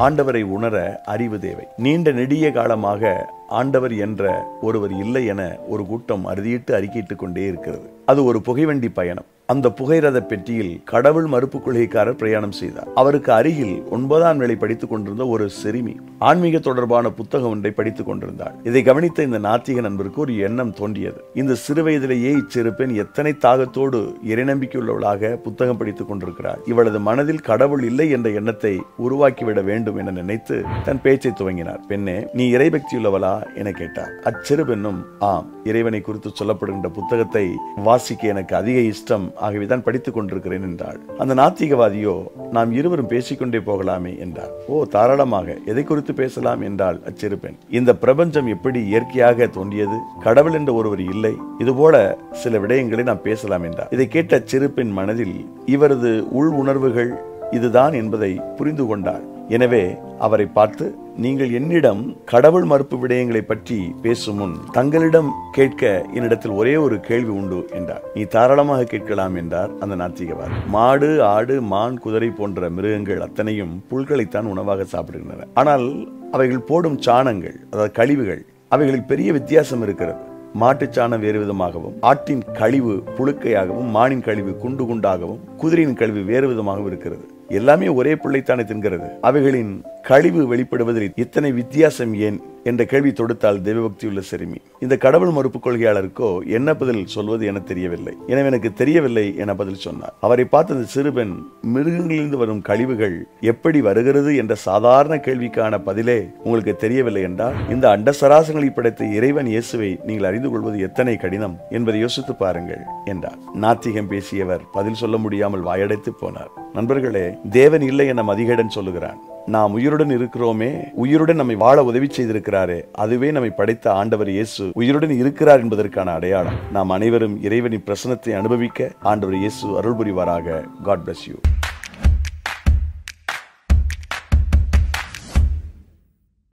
ஆண்டவரை உணர அறிவு தேவை. நீண்ட நெடிய காலமாக ஆண்டவர் என்ற ஒருவர் இல்லை என ஒரு கூட்டம் அறுதியிட்டு அறிக்கையிட்டுக் கொண்டே இருக்கிறது. அது ஒரு புகைவண்டி பயணம். அந்த புகைரத பெட்டியில் கடவுள் மறுப்பு கொள்கைக்காரர் பிரயாணம் செய்தார். அவருக்கு அருகில் ஒன்பதாம் நிலை படித்துக் கொண்டிருந்த ஒரு சிறுமி ஆன்மீக தொடர்பான புத்தகம் ஒன்றை படித்துக் கொண்டிருந்தாள். இதை கவனித்த இந்த நாத்திக நண்பருக்கு ஒரு எண்ணம் தோன்றியது. இந்த சிறு வயதிலேயே இச்சிறு பெண் எத்தனை தாகத்தோடு இறைநம்பிக்கையுள்ளவளாக புத்தகம் படித்துக் கொண்டிருக்கிறாள். இவளது மனதில் கடவுள் இல்லை என்ற எண்ணத்தை உருவாக்கிவிட வேண்டும் என நினைத்து தன் பேச்சை துவங்கினார். பெண்ணே நீ இறைபக்தியுள்ளவளா? என கேட்டார். அச்சிறு பெண்ணும் ஆம். இறைவனை குறித்து சொல்லப்படுகின்ற புத்தகத்தை வாசிக்க எனக்கு அதிக இஷ்டம். ஆகவேதான் படித்துக் கொண்டிருக்கிறேன் என்றாள். அந்த நாத்திகவாதியோ நாம் இருவரும் பேசிக்கொண்டே போகலாமே என்றார். ஓ தாராளமாக. எதை குறித்து பேசலாம் என்றால் அச்சிருப்பேன் இந்த பிரபஞ்சம் எப்படி இயற்கையாக தோன்றியது? கடவுள் என்ற ஒருவர் இல்லை. இதுபோல சில விடயங்களை நாம் பேசலாம் என்றார். இதை கேட்ட சிறுப்பின் மனதில் இவரது உள் உணர்வுகள் இதுதான் என்பதை புரிந்து கொண்டாள். எனவே அவரை பார்த்து நீங்கள் என்னிடம் கடவுள் மறுப்பு விடயங்களை பற்றி பேசும் முன் தங்களிடம் கேட்க என்னிடத்தில் ஒரே ஒரு கேள்வி உண்டு என்றார். நீ தாராளமாக கேட்கலாம் என்றார் அந்த நாத்திகவாதி மாடு ஆடு மான் குதிரை போன்ற மிருகங்கள் அத்தனையும் புல்களைத்தான் உணவாக சாப்பிடுகின்றன. ஆனால் அவைகள் போடும் சாணங்கள் அதாவது கழிவுகள் அவைகளில் பெரிய வித்தியாசம் இருக்கிறது. மாட்டுச்சாணம் வேறு விதமாகவும் ஆட்டின் கழிவு புழுக்கையாகவும் மானின் கழிவு குண்டு குண்டாகவும் குதிரையின் கழிவு வேறு விதமாகவும் இருக்கிறது. எல்லாமே ஒரே பிள்ளைத்தானே தின்கிறது. அவைகளின் கழிவு வெளிப்படுவதில் இத்தனை வித்தியாசம் ஏன்? என்ற கேள்வி தொடுத்தால் தெய்வபக்தியுள்ள சிறுமி. இந்த கடவுள் மறுப்பு கொள்கையாளருக்கோ என்ன பதில் சொல்வது என தெரியவில்லை. எனவே எனக்கு தெரியவில்லை என பதில் சொன்னார். அவரை பார்த்த அந்த சிறுபெண் மிருகங்களிலிருந்து வரும் கழிவுகள் எப்படி வருகிறது என்ற சாதாரண கேள்விக்கான பதிலே உங்களுக்கு தெரியவில்லை என்றால் இந்த அண்ட சராசங்களை படைத்த இறைவன் இயேசுவை நீங்கள் அறிந்து கொள்வது எத்தனை கடினம் என்பதை யோசித்து பாருங்கள் என்றார். நாத்திகம் பேசியவர் பதில் சொல்ல முடியாமல் வாயடைத்து போனார். நண்பர்களே தேவன் இல்லை என மதிகேடன் சொல்லுகிறான். நாம் உயிருடன் இருக்கிறோமே. உயிருடன் நம்மை வாழ உதவி செய்திருக்கிறாரே. அதுவே நம்மை படைத்த ஆண்டவர் இயேசு. உயிருடன் இருக்கிறார் என்பதற்கான அடையாளம். நாம் அனைவரும் இறைவனின் பிரசனத்தை அனுபவிக்க ஆண்டவர் இயேசு அருள் புரிவாராக காட் பிளஸ் யூ